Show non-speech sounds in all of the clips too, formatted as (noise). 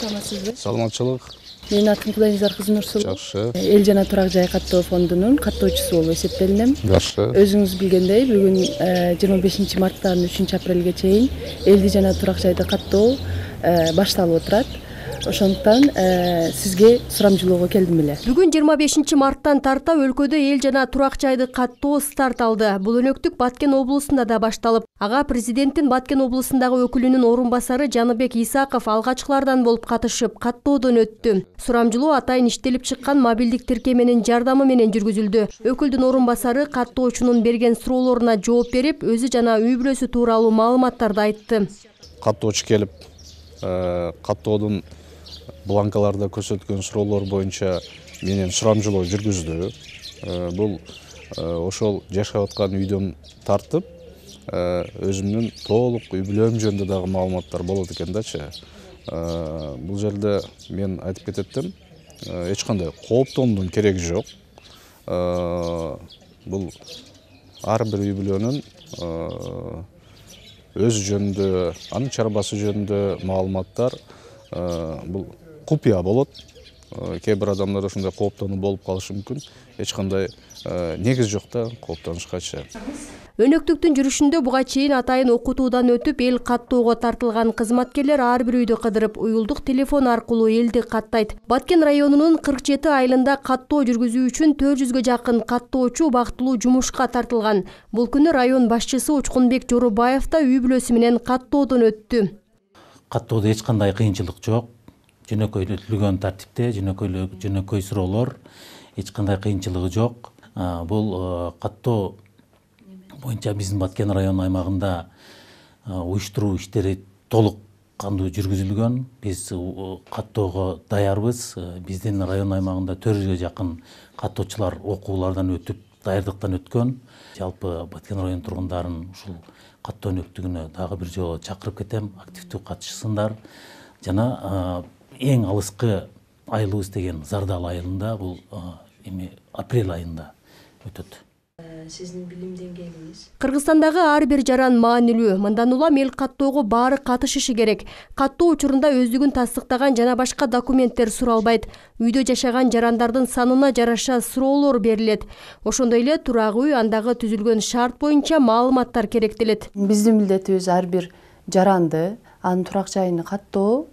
саламатсызбы? Саламатчылык. Менин атым кудайназар кызы нурсулу. Жакшы. Эл жана турак жай каттоо фондунун каттоочусу болуп эсептелинем. Жакшы. Өзүңүз билгендей бүгүн э, жыйырма бешинчи марттан үчүнчү апрелге чейин элди жана турак жайды каттоо э, башталып отурат ошондуктан э, сизге сурамжылоого келдим эле бүгүн жыйырма бешинчи марттан тарта өлкөдө эл жана турак жайды каттоо старт алды бул өнөктүк баткен облусунда да башталып ага президенттин баткен облусундагы өкүлүнүн орун басары жаныбек исаков алгачкылардан болуп катышып каттоодон өттү сурамжылоо атайын иштелип чыккан мобилдик тиркеменин жардамы менен жүргүзүлдү өкүлдүн орун басары каттоочунун берген суроолоруна жооп берип өзү жана үй бүлөсү тууралуу маалыматтарды айтты каттоочу келип э, каттоодун бланкаларда көрсөткөн суроолор боюнча менен сурамжылоо жүргүздү. Э, бул э, ошол жашап аткан үйдөн тартып э, өзүмдүн толук үй бүлөм жөнүндө дагы маалыматтар болот экен дачы бул жерде мен айтып кетет эч кандай кооптонуудун кереги жок. Бул ар бир үй бүлөнүн өзү жөнүндө анын чарбасы жөнүндө маалыматтар бул купуя болот. Кээ бир адамдар ушундай кооптонуу болуп калышы мүмкүн. Эч кандай негиз жок да кооптонушкачы өнөктүктүн жүрүшүндө буга чейин атайын окутуудан өтүп эл каттоого тартылган кызматкерлер ар бир үйдү кыдырып уюлдук телефон аркылуу элди каттайт. Баткен районунун кырк жети айылында каттоо жүргүзүү үчүн төрт жүзгө жакын каттоочу убактылуу жумушка тартылган. Бул күнү район башчысы учкунбек жоробаев да үй бүлөсү менен каттоодон өттү. Каттоодо эч кандай кыйынчылык жок. Жөнөкөйтүлгөн тартипте жөнөкөй суроолор эч кандай кыйынчылыгы жок. Бул каттоо боюнча биздин баткен району аймагында уюштуруу иштери толук кандуу жүргүзүлгөн. Биз каттоого даярбыз. Биздин район аймагында төрт жүзгө жакын каттоочулар окуулардан өтүп даярдыктан өткөн. Жалпы баткен районунун тургундарын ушул каттоо өнөктүгүнө дагы бир жолу чакырып кетем активдүү катышсындар. Жана эң алыскы айылыбыз деген зардал айылында бул эми апрель айында өтөт сиздин билим деңгээлиңиз кыргызстандагы ар бир жаран маанилүү мындан улам эл каттоого баары катышышы керек. Каттоо учурунда өздүгүн тастыктаган жана башка документтер суралбайт. Үйдө жашаган жарандардын санына жараша суроолор берилет. Ошондой эле турак үй андагы түзүлгөн шарт боюнча маалыматтар керектелет. Биздин милдетибиз ар бир жаранды анын турак жайын каттоо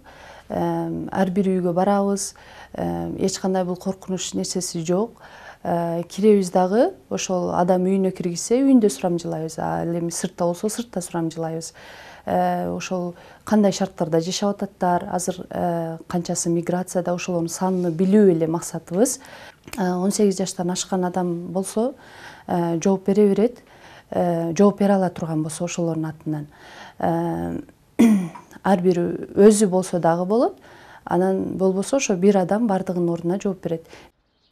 ар бир үйгө барабыз. Эч кандай бул коркунуч нерсеси жок. Киребиз дагы ошол адам үйүнө киргизсе үйүндө сурамжылайбыз. Ал эми сыртта болсо сыртта сурамжылайбыз. Ошол кандай шарттарда жашап ататтар? Азыр канчасы миграцияда ошолордун санын билүү эле максатыбыз. Он сегиз жаштан ашкан адам болсо жооп бере берет. Жооп бере ала турган болсо ошолордун атынан. Ар бир өзү болсо дагы болот анан болбосо ошо бир адам баардыгынын ордуна жооп берет.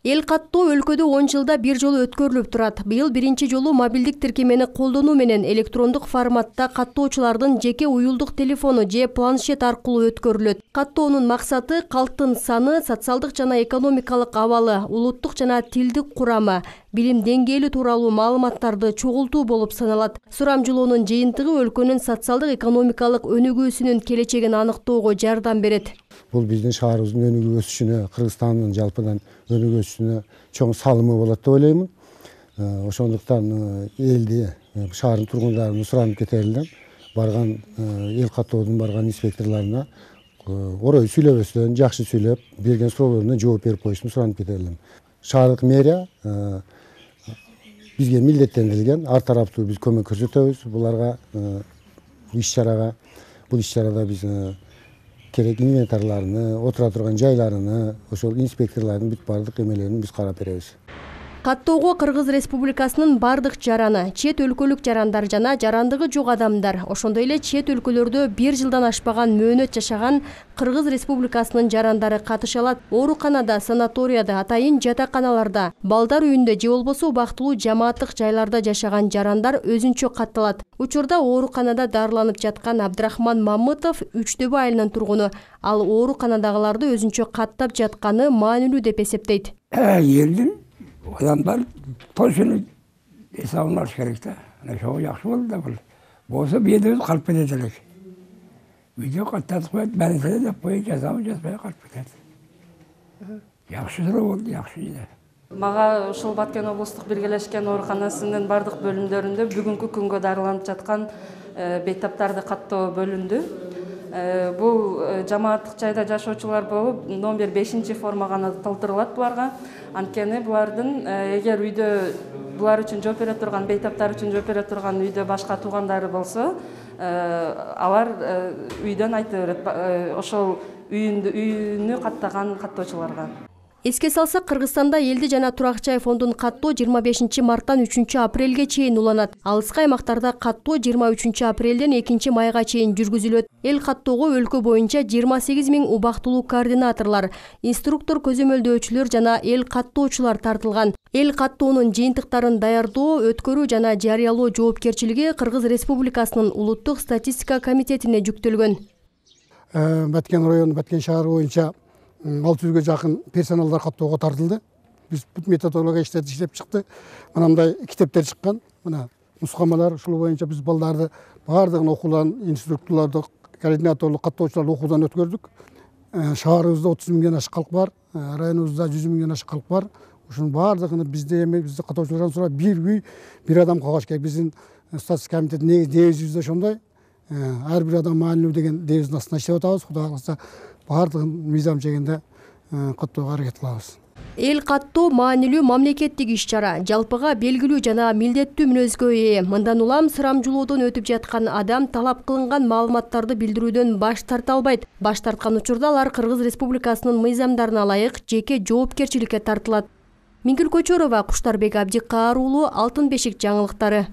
Эл каттоо өлкөдө он жылда бир жолу өткөрүлүп турат быйыл биринчи жолу мобилдик тиркемени колдонуу менен электрондук форматта каттоочулардын жеке уюлдук телефону же планшет аркылуу өткөрүлөт каттоонун максаты калктын саны социалдык жана экономикалык абалы улуттук жана тилдик курамы билим деңгээли тууралуу маалыматтарды чогултуу болуп саналат сурамжылоонун жыйынтыгы өлкөнүн социалдык экономикалык өнүгүүсүнүн келечегин аныктоого жардам берет бул биздин шаарыбыздын өнүгүп өсүшүнө кыргызстандын жалпыдан өнүгүп өсүшүнө чоң салымы болот деп ойлоймун э, ошондуктан элди э, шаардын тургундарын суранып кетер элем барган эл каттоодун барган инспекторлоруна орой сүйлөбөстөн жакшы сүйлөп берген суроолоруна жооп берип коюшун суранып кетер элем шаардык мэрия бизге милдеттендирилген ар тараптуу биз көмөк көрсөтөбүз. Буларга иш чарага бул иш чарада биз керек инвентарларыны отура турган жайларыны ошол инспекторлордун бүт баардык эмелерин биз карап беребиз каттоого кыргыз республикасынын баардык жараны чет өлкөлүк жарандар жана жарандыгы жок адамдар. Ошондой эле чет өлкөлөрдө бир жылдан ашпаган мөөнөт жашаган кыргыз республикасынын жарандары катыша алат. Ооруканада санаторияда атайын жатаканаларда балдар үйүндө же болбосо убактылуу жамааттык жайларда жашаган жарандар өзүнчө катталат. Учурда ооруканада дарыланып жаткан абдрахман мамытов үч дөбө айылынын тургуну. Ал ооруканадагыларды өзүнчө каттап жатканы маанилүү деп эсептейт. (coughs) Элдин адамдар точно эсебин алыш керек да мына ошого жакшы болду да бул болбосо бул жерде өзү калып кетет элек үйде каттатып коет больницада деп коет жазабын жазбай калып кетет жакшы суроо болду жакшы эле мага ушул баткен облустук биргелешкен ооруканасынын баардык бөлүмдөрүндө бүгүнкү күнгө дарыланып жаткан бейтаптарды каттоо бөлүндү бул жамааттык жайда жашоочулар болуп номер бешинчи форма гана толтурулат буларга. Анткени булардын эгер үйдө булар үчүн жооп бере турган бейтаптар үчүн жооп бере турган үйдө башка туугандары болсо алар үйдөн айта берет ошол үйүнү каттаган каттоочуларга эске салсак кыргызстанда элди жана турак жай фондун каттоо жыйырма бешинчи марттан үчүнчү апрелге чейин уланат. Алыскы аймактарда каттоо жыйырма үчүнчү апрелден экинчи майга чейин жүргүзүлөт. Эл каттоого өлкө боюнча жыйырма сегиз миң убактылуу координаторлор инструктор көзөмөлдөөчүлөр жана эл каттоочулар тартылган. Эл каттоонун жыйынтыктарын даярдоо өткөрүү жана жарыялоо жоопкерчилиги кыргыз республикасынын улуттук статистика комитетине жүктөлгөн. Баткен району баткен шаары боюнча алты жүзгө жакын персоналдар каттоого тартылды. Биз бут методологияны иштеп чыкты мынандай китептер чыккан мына нускамалар ушул боюнча биз балдарды баардыгын окуудан инструкторлорду координаторлук каттоочуларды окуудан өткөрдүк шаарыбызда отуз миңден ашык калк бар районубузда жүз миңден ашык калк бар. Ушунун баардыгын бизде эми бизди каттоочулардан сурап бир үй бир адам калбаш керек биздин статистика комитеттин негизи да ошондой ар бир адам маанилүү деген девиздин астында иштеп атабыз. Кудай кааласа баардыгын мыйзам чегинде каттоого аракет кылабыз. Эл каттоо маанилүү мамлекеттик иш чара. Жалпыга белгилүү жана милдеттүү мүнөзгө ээ. Мындан улам сурамжылоодон өтүп жаткан адам талап кылынган маалыматтарды билдирүүдөн баш тарта албайт. Баш тарткан учурда алар кыргыз республикасынын мыйзамдарына ылайык жеке жоопкерчиликке тартылат. Миңгүл көчөрова куштарбек абдикаар уулу алтын бешик жаңылыктары